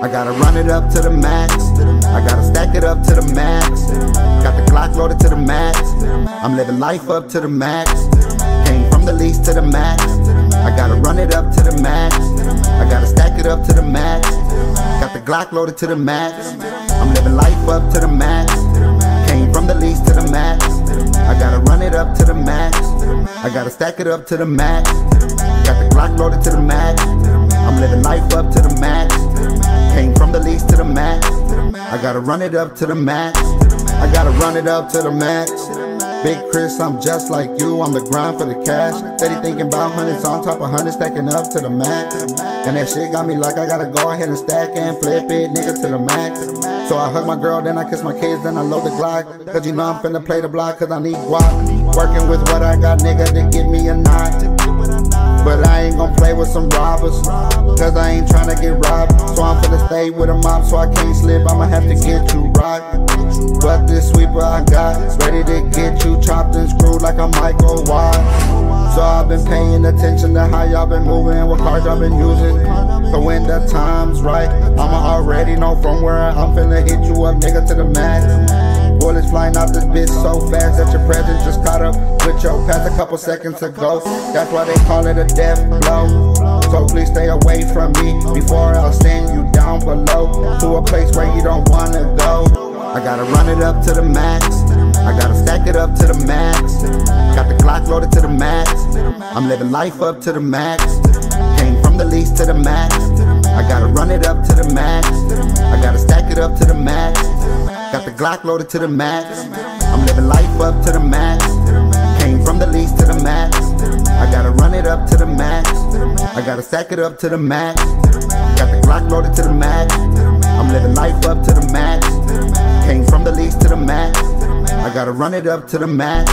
I gotta run it up to the max. I gotta stack it up to the max. Got the Glock loaded to the max. I'm living life up to the max. Came from the least to the max. I gotta run it up to the max. I gotta stack it up to the max. Got the Glock loaded to the max. I'm living life up to the max. Came from the least to the max. I gotta run it up to the max. I gotta stack it up to the max. Got the Glock loaded to the max. I'm living life up I gotta run it up to the max. I gotta run it up to the max. Big Kriz, I'm just like you, I'm the grind for the cash. Steady thinking about hundreds on top of hundreds, stacking up to the max. And that shit got me like I gotta go ahead and stack and flip it, nigga, to the max. So I hug my girl, then I kiss my kids, then I load the Glock. Cause you know I'm finna play the block, cause I need guap. Working with what I got, nigga, to give me a knot. But I ain't gon' play with some robbers. Cause I ain't tryna get robbed. So I'm stay with a mob so I can't slip. I'ma have to get you right. But this sweeper I got, is ready to get you chopped and screwed like a Michael Wide. So I've been paying attention to how y'all been moving, what cars y'all been using. So when the time's right, I'ma already know from where I'm finna hit you up, nigga, to the max. Bullets flying out this bitch so fast that your presence just caught up with your past a couple seconds ago. That's why they call it a death blow. So please stay away from me before I'll send you down below to a place where you don't wanna go. I gotta run it up to the max. I gotta stack it up to the max. Got the Glock loaded to the max. I'm living life up to the max. Came from the least to the max. I gotta run it up to the max. I gotta stack it up to the max. Got the Glock loaded to the max. I'm living life up to the max. Gotta stack it up to the max. Got the Glock loaded to the max. I'm living life up to the max. Came from the least to the max. I gotta run it up to the max.